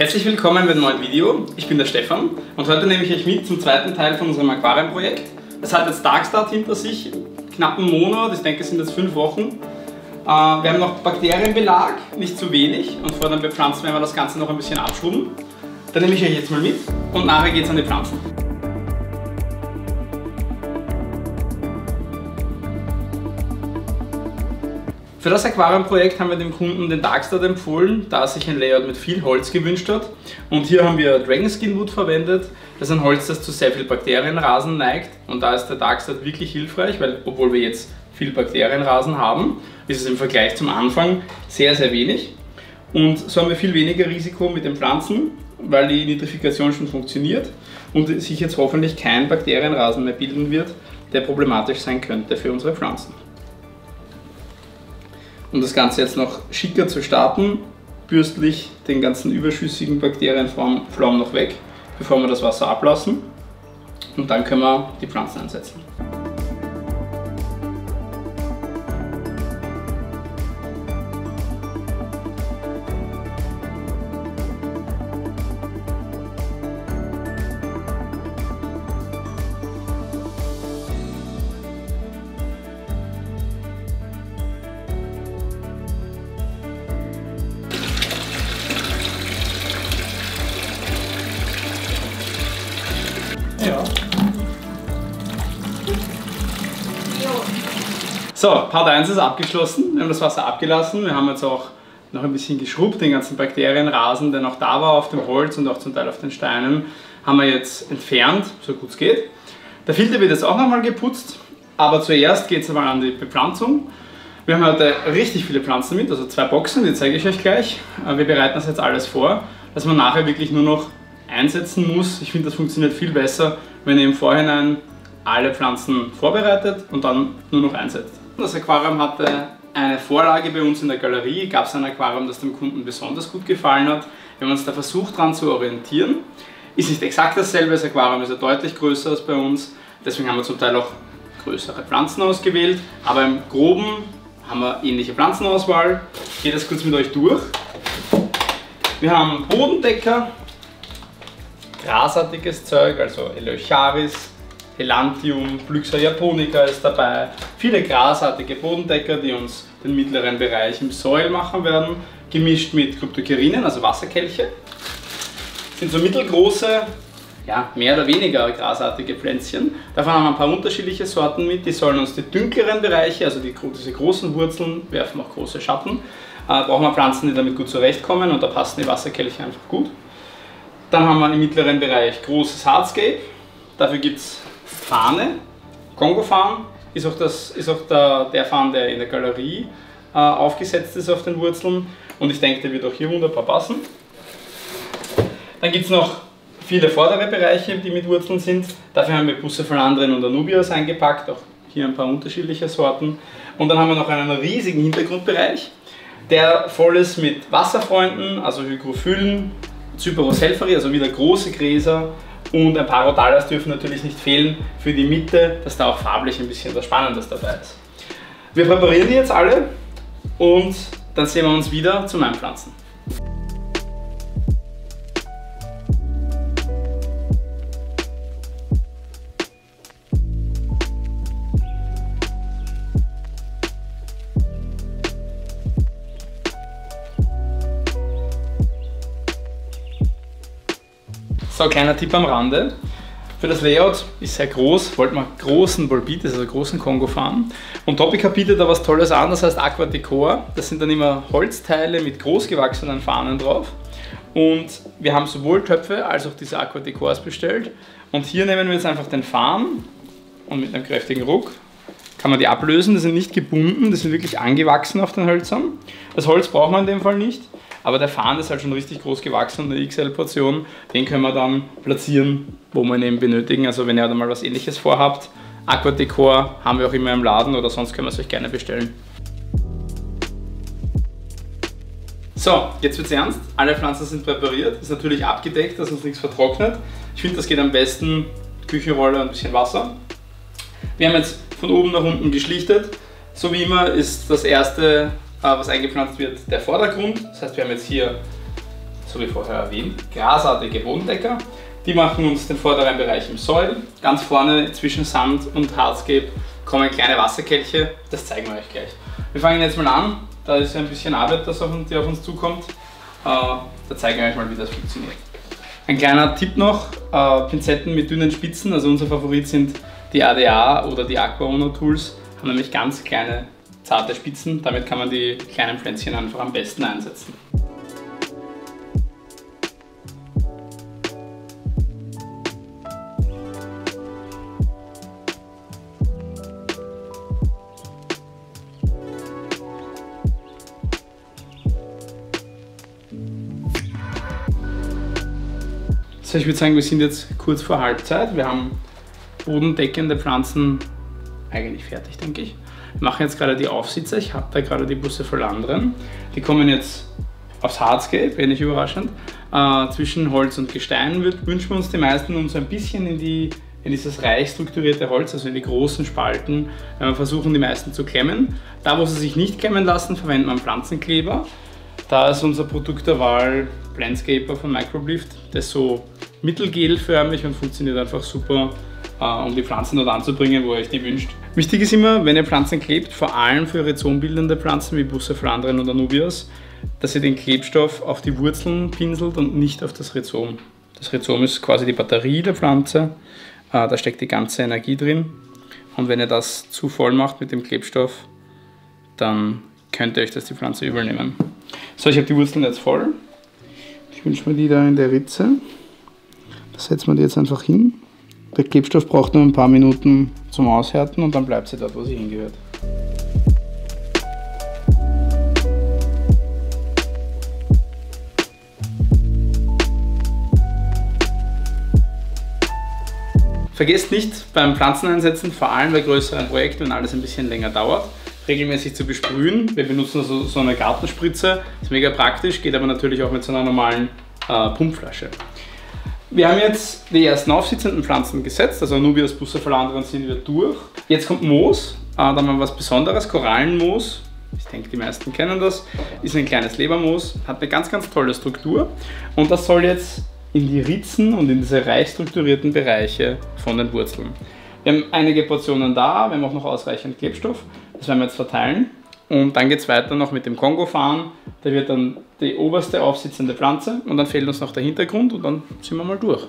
Herzlich willkommen bei einem neuen Video. Ich bin der Stefan und heute nehme ich euch mit zum zweiten Teil von unserem Aquariumprojekt. Es hat jetzt Darkstart hinter sich, knapp einen Monat, ich denke es sind jetzt fünf Wochen. Äh, wir haben noch Bakterienbelag, nicht zu wenig und vor den Bepflanzen werden wir das Ganze noch ein bisschen abschrubben. Da nehme ich euch jetzt mal mit und nachher geht es an die Pflanzen. Für das Aquariumprojekt haben wir dem Kunden den Darkstart empfohlen, da er sich ein Layout mit viel Holz gewünscht hat. Und hier haben wir Dragon Skin Wood verwendet. Das ist ein Holz, das zu sehr viel Bakterienrasen neigt. Und da ist der Darkstart wirklich hilfreich, weil obwohl wir jetzt viel Bakterienrasen haben, ist es im Vergleich zum Anfang sehr, sehr wenig. Und so haben wir viel weniger Risiko mit den Pflanzen, weil die Nitrifikation schon funktioniert und sich jetzt hoffentlich kein Bakterienrasen mehr bilden wird, der problematisch sein könnte für unsere Pflanzen. Um das Ganze jetzt noch schicker zu starten, bürstlich den ganzen überschüssigen Bakterienflaum noch weg, bevor wir das Wasser ablassen. Und dann können wir die Pflanzen einsetzen. So, Part 1 ist abgeschlossen. Wir haben das Wasser abgelassen. Wir haben jetzt auch noch ein bisschen geschrubbt, den ganzen Bakterienrasen, der noch da war auf dem Holz und auch zum Teil auf den Steinen, haben wir jetzt entfernt, so gut es geht. Der Filter wird jetzt auch nochmal geputzt, aber zuerst geht es einmal an die Bepflanzung. Wir haben heute richtig viele Pflanzen mit, also zwei Boxen, die zeige ich euch gleich. Äh, wir bereiten das jetzt alles vor, dass man nachher wirklich nur noch einsetzen muss. Ich finde, das funktioniert viel besser, wenn ihr im Vorhinein alle Pflanzen vorbereitet und dann nur noch einsetzt. Das Aquarium hatte eine Vorlage bei uns in der Galerie, gab es ein Aquarium, das dem Kunden besonders gut gefallen hat. Wir haben uns da versucht daran zu orientieren. Ist nicht exakt dasselbe, das Aquarium ist ja deutlich größer als bei uns, deswegen haben wir zum Teil auch größere Pflanzen ausgewählt, aber im Groben haben wir ähnliche Pflanzenauswahl. Ich gehe das kurz mit euch durch. Wir haben Bodendecker, grasartiges Zeug, also Eleucharis, Helantium, Phlyxa japonica ist dabei. Viele grasartige Bodendecker, die uns den mittleren Bereich im Soil machen werden, gemischt mit Kryptokerinen, also Wasserkelche. Das sind so mittelgroße, ja, mehr oder weniger grasartige Pflänzchen. Davon haben wir ein paar unterschiedliche Sorten mit. Die sollen uns die dunkleren Bereiche, also die, diese großen Wurzeln, werfen auch große Schatten. Äh, brauchen wir Pflanzen, die damit gut zurechtkommen und da passen die Wasserkelche einfach gut. Dann haben wir im mittleren Bereich großes Hardscape. Dafür gibt es Fahne. Kongo-Farn ist auch, das, ist auch der, der Farn, der in der Galerie äh, aufgesetzt ist auf den Wurzeln. Und ich denke, der wird auch hier wunderbar passen. Dann gibt es noch viele vordere Bereiche, die mit Wurzeln sind. Dafür haben wir Bucephalandren und Anubias eingepackt, auch hier ein paar unterschiedliche Sorten. Und dann haben wir noch einen riesigen Hintergrundbereich, der voll ist mit Wasserfreunden, also Hygrophylen, Cyperus helferi, also wieder große Gräser und ein paar Rhodalas dürfen natürlich nicht fehlen für die Mitte, dass da auch farblich ein bisschen was Spannendes dabei ist. Wir präparieren die jetzt alle und dann sehen wir uns wieder zum Einpflanzen. So, kleiner Tipp am Rande. Für das Layout ist sehr groß, wollten wir großen Volbites, also großen Kongo fahren. Und Topica bietet da was Tolles an, das heißt Aqua Decor. Das sind dann immer Holzteile mit großgewachsenen Fahnen drauf. Und wir haben sowohl Töpfe als auch diese Aqua Decors bestellt. Und hier nehmen wir jetzt einfach den Farn und mit einem kräftigen Ruck kann man die ablösen. Die sind nicht gebunden, die sind wirklich angewachsen auf den Hölzern. Das Holz braucht man in dem Fall nicht. Aber der Farn ist halt schon richtig groß gewachsen, eine XL-Portion. Den können wir dann platzieren, wo wir ihn eben benötigen. Also wenn ihr da mal was ähnliches vorhabt, Aquadecor haben wir auch immer im Laden oder sonst können wir es euch gerne bestellen. So, jetzt wird's ernst. Alle Pflanzen sind präpariert. Ist natürlich abgedeckt, dass uns nichts vertrocknet. Ich finde, das geht am besten Küchenrolle und ein bisschen Wasser. Wir haben jetzt von oben nach unten geschlichtet. So wie immer ist das erste was eingepflanzt wird, der Vordergrund. Das heißt, wir haben jetzt hier so wie vorher erwähnt, grasartige Bodendecker. Die machen uns den vorderen Bereich im Soil. Ganz vorne zwischen Sand und Hardscape kommen kleine Wasserkelche. Das zeigen wir euch gleich. Wir fangen jetzt mal an. Da ist ein bisschen Arbeit, das auf, die auf uns zukommt. Äh, da zeigen wir euch mal, wie das funktioniert. Ein kleiner Tipp noch, äh, Pinzetten mit dünnen Spitzen, also unser Favorit sind die ADA oder die Aqua Uno Tools, haben nämlich ganz kleine zarte Spitzen, damit kann man die kleinen Pflänzchen einfach am besten einsetzen. So, ich würde sagen, wir sind jetzt kurz vor Halbzeit. Wir haben bodendeckende Pflanzen eigentlich fertig, denke ich. Machen jetzt gerade die Aufsitzer. Ich habe da gerade die Busse voll drin. Die kommen jetzt aufs Hardscape, wenig überraschend. Äh, zwischen Holz und Gestein wird, wünschen wir uns die meisten um so ein bisschen in, die, in dieses reich strukturierte Holz, also in die großen Spalten, wir versuchen, die meisten zu klemmen. Da, wo sie sich nicht klemmen lassen, verwenden wir Pflanzenkleber. Da ist unser Produkt der Wahl Landscaper von Microblift. Das ist so mittelgelförmig und funktioniert einfach super, äh, um die Pflanzen dort anzubringen, wo ihr euch die wünscht. Wichtig ist immer, wenn ihr Pflanzen klebt, vor allem für rhizombildende Pflanzen wie Bucephalandren und Anubias, dass ihr den Klebstoff auf die Wurzeln pinselt und nicht auf das Rhizom. Das Rhizom ist quasi die Batterie der Pflanze, äh, da steckt die ganze Energie drin. Und wenn ihr das zu voll macht mit dem Klebstoff, dann könnte euch das die Pflanze übernehmen. So, ich habe die Wurzeln jetzt voll. Ich wünsche mir die da in der Ritze. Da setzen wir die jetzt einfach hin. Der Klebstoff braucht nur ein paar Minuten zum Aushärten und dann bleibt sie dort, wo sie hingehört. Vergesst nicht beim Pflanzeneinsetzen, vor allem bei größeren Projekten, wenn alles ein bisschen länger dauert, regelmäßig zu besprühen. Wir benutzen also so eine Gartenspritze, ist mega praktisch, geht aber natürlich auch mit so einer normalen äh, Pumpflasche. Wir haben jetzt die ersten aufsitzenden Pflanzen gesetzt, also Anubias bucephalandren sind wir durch. Jetzt kommt Moos, äh, da haben wir was Besonderes, Korallenmoos. Ich denke, die meisten kennen das. Ist ein kleines Lebermoos, hat eine ganz, ganz tolle Struktur und das soll jetzt in die Ritzen und in diese reich strukturierten Bereiche von den Wurzeln. Wir haben einige Portionen da, wir haben auch noch ausreichend Klebstoff. Das werden wir jetzt verteilen. Und dann geht es weiter noch mit dem Kongo-Fahren. Da wird dann die oberste aufsitzende Pflanze und dann fehlt uns noch der Hintergrund und dann sind wir mal durch.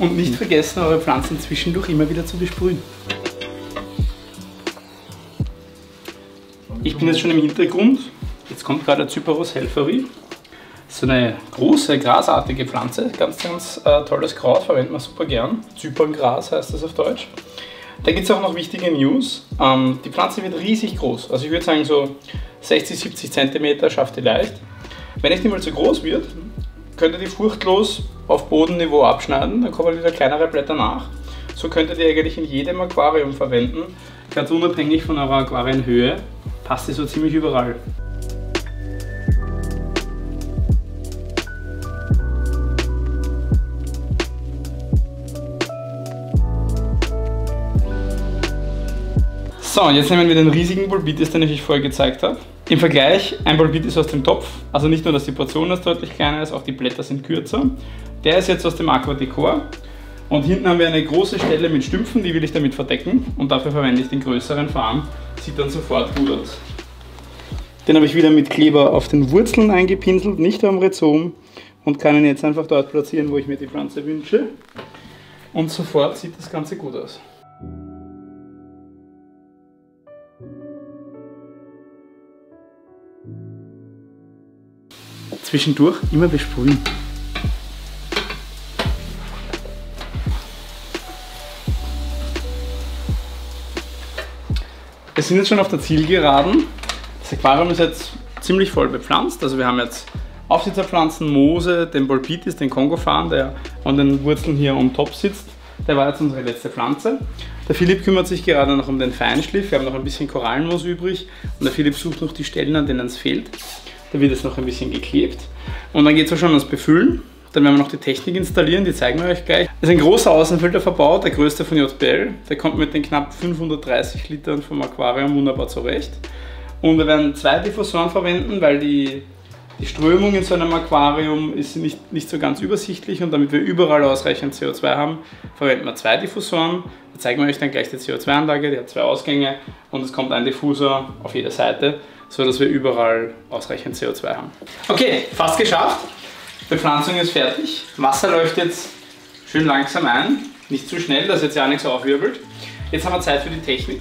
Und nicht vergessen, eure Pflanzen zwischendurch immer wieder zu besprühen. Ich bin jetzt schon im Hintergrund. Jetzt kommt gerade Cyperus helferi. So eine große grasartige Pflanze, ganz, ganz äh, tolles Kraut, verwendet man super gern. Zyperngras heißt das auf Deutsch. Da gibt es auch noch wichtige News. Ähm, die Pflanze wird riesig groß. Also ich würde sagen so 60, 70 cm schafft die leicht. Wenn es nicht mal zu groß wird, könnt ihr die furchtlos auf Bodenniveau abschneiden, dann kommen wieder kleinere Blätter nach. So könntet ihr eigentlich in jedem Aquarium verwenden, ganz unabhängig von eurer Aquarienhöhe, passt sie so ziemlich überall. So, jetzt nehmen wir den riesigen Bulbitis, den ich euch vorher gezeigt habe. Im Vergleich, ein Bulbitis aus dem Topf, also nicht nur, dass die Portion ist deutlich kleiner ist, auch die Blätter sind kürzer. Der ist jetzt aus dem Aqua Decor. Und hinten haben wir eine große Stelle mit Stümpfen, die will ich damit verdecken. Und dafür verwende ich den größeren Farm. Sieht dann sofort gut aus. Den habe ich wieder mit Kleber auf den Wurzeln eingepinselt, nicht am Rhizom. Und kann ihn jetzt einfach dort platzieren, wo ich mir die Pflanze wünsche. Und sofort sieht das Ganze gut aus. Zwischendurch immer besprühen. Wir sind jetzt schon auf der Zielgeraden. Das Aquarium ist jetzt ziemlich voll bepflanzt. Also wir haben jetzt Aufsitzerpflanzen, Moose, den Bolpitis, den Kongofarn, der an den Wurzeln hier on top sitzt. Der war jetzt unsere letzte Pflanze. Der Philipp kümmert sich gerade noch um den Feinschliff. Wir haben noch ein bisschen Korallenmoos übrig und der Philipp sucht noch die Stellen, an denen es fehlt. Da wird jetzt noch ein bisschen geklebt. Und dann geht es auch schon ans Befüllen. Dann werden wir noch die Technik installieren, die zeigen wir euch gleich. Es ist ein großer Außenfilter verbaut, der größte von JBL. Der kommt mit den knapp 530 Litern vom Aquarium wunderbar zurecht. Und wir werden zwei Diffusoren verwenden, weil die, die Strömung in so einem Aquarium ist nicht, nicht so ganz übersichtlich und damit wir überall ausreichend CO2 haben, verwenden wir zwei Diffusoren. Da zeigen wir euch dann gleich die CO2-Anlage, die hat zwei Ausgänge und es kommt ein Diffusor auf jeder Seite, sodass wir überall ausreichend CO2 haben. Okay, fast geschafft. Bepflanzung ist fertig. Wasser läuft jetzt schön langsam ein. Nicht zu schnell, dass jetzt ja nichts aufwirbelt. Jetzt haben wir Zeit für die Technik.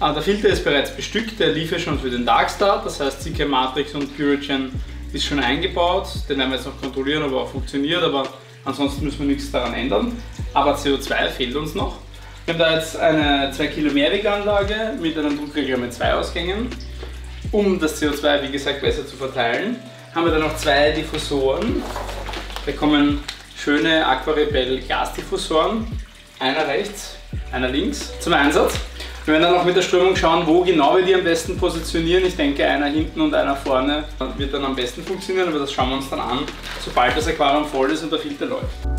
Ah, der Filter ist bereits bestückt, der lief ja schon für den Darkstart, das heißt CK Matrix und Purigen ist schon eingebaut. Den werden wir jetzt noch kontrollieren, ob er auch funktioniert, aber ansonsten müssen wir nichts daran ändern. Aber CO2 fehlt uns noch. Wir haben da jetzt eine 2 Kilo Mehrweganlage mit einem Druckregler mit zwei Ausgängen. Um das CO2, wie gesagt, besser zu verteilen, haben wir dann noch zwei Diffusoren. Da kommen schöne Aquarepel Glasdiffusoren, einer rechts, einer links zum Einsatz. Wir werden dann auch mit der Strömung schauen, wo genau wir die am besten positionieren. Ich denke, einer hinten und einer vorne wird dann am besten funktionieren, aber das schauen wir uns dann an, sobald das Aquarium voll ist und der Filter läuft.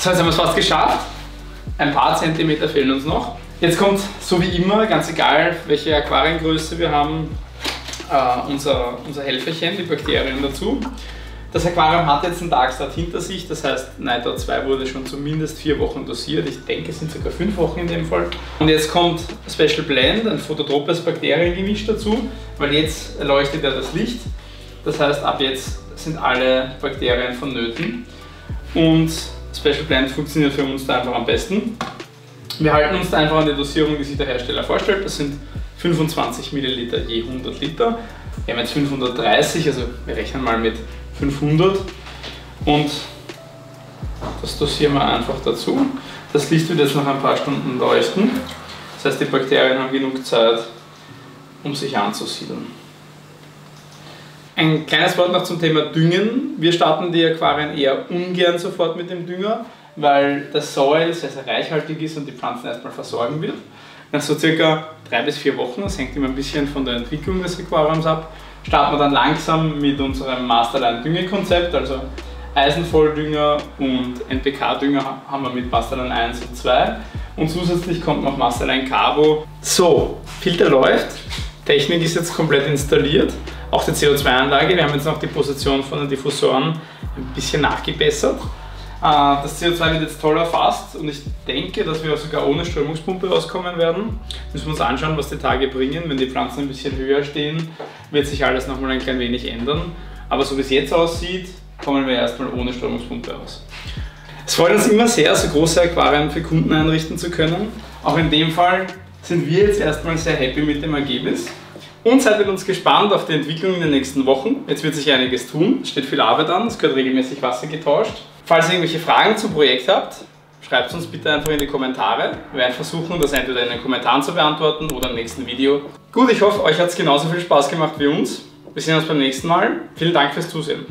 So, jetzt haben wir es fast geschafft. Ein paar Zentimeter fehlen uns noch. Jetzt kommt, so wie immer, ganz egal welche Aquariengröße wir haben, äh, unser, unser Helferchen, die Bakterien dazu. Das Aquarium hat jetzt einen Darkstart hinter sich, das heißt Nightout 2 wurde schon zumindest vier Wochen dosiert. Ich denke, es sind sogar fünf Wochen in dem Fall. Und jetzt kommt Special Blend, ein phototropes Bakteriengemisch dazu, weil jetzt leuchtet ja das Licht. Das heißt, ab jetzt sind alle Bakterien vonnöten. Und Special Blend funktioniert für uns da einfach am besten. Wir halten uns da einfach an die Dosierung, die sich der Hersteller vorstellt. Das sind 25 Milliliter je 100 Liter. Wir haben jetzt 530, also wir rechnen mal mit 500 und das dosieren wir einfach dazu. Das Licht wird jetzt noch ein paar Stunden leuchten. Das heißt, die Bakterien haben genug Zeit, um sich anzusiedeln. Ein kleines Wort noch zum Thema Düngen. Wir starten die Aquarien eher ungern sofort mit dem Dünger, weil der Soil sehr, sehr reichhaltig ist und die Pflanzen erstmal versorgen wird. Nach so circa drei bis vier Wochen, das hängt immer ein bisschen von der Entwicklung des Aquariums ab, starten wir dann langsam mit unserem Masterline Düngekonzept, also Eisenvolldünger und NPK-Dünger haben wir mit Masterline 1 und 2 und zusätzlich kommt noch Masterline Carbo. So, Filter läuft, Technik ist jetzt komplett installiert. Auch die CO2-Anlage, wir haben jetzt noch die Position von den Diffusoren ein bisschen nachgebessert. Äh, das CO2 wird jetzt toll erfasst und ich denke, dass wir sogar ohne Strömungspumpe rauskommen werden. Müssen wir uns anschauen, was die Tage bringen. Wenn die Pflanzen ein bisschen höher stehen, wird sich alles nochmal ein klein wenig ändern. Aber so wie es jetzt aussieht, kommen wir erstmal ohne Strömungspumpe aus. Es freut uns immer sehr, so große Aquarien für Kunden einrichten zu können. Auch in dem Fall sind wir jetzt erstmal sehr happy mit dem Ergebnis. Und seid mit uns gespannt auf die Entwicklung in den nächsten Wochen. Jetzt wird sich einiges tun, steht viel Arbeit an, es gehört regelmäßig Wasser getauscht. Falls ihr irgendwelche Fragen zum Projekt habt, schreibt es uns bitte einfach in die Kommentare. Wir werden versuchen, das entweder in den Kommentaren zu beantworten oder im nächsten Video. Gut, ich hoffe, euch hat es genauso viel Spaß gemacht wie uns. Wir sehen uns beim nächsten Mal. Vielen Dank fürs Zusehen.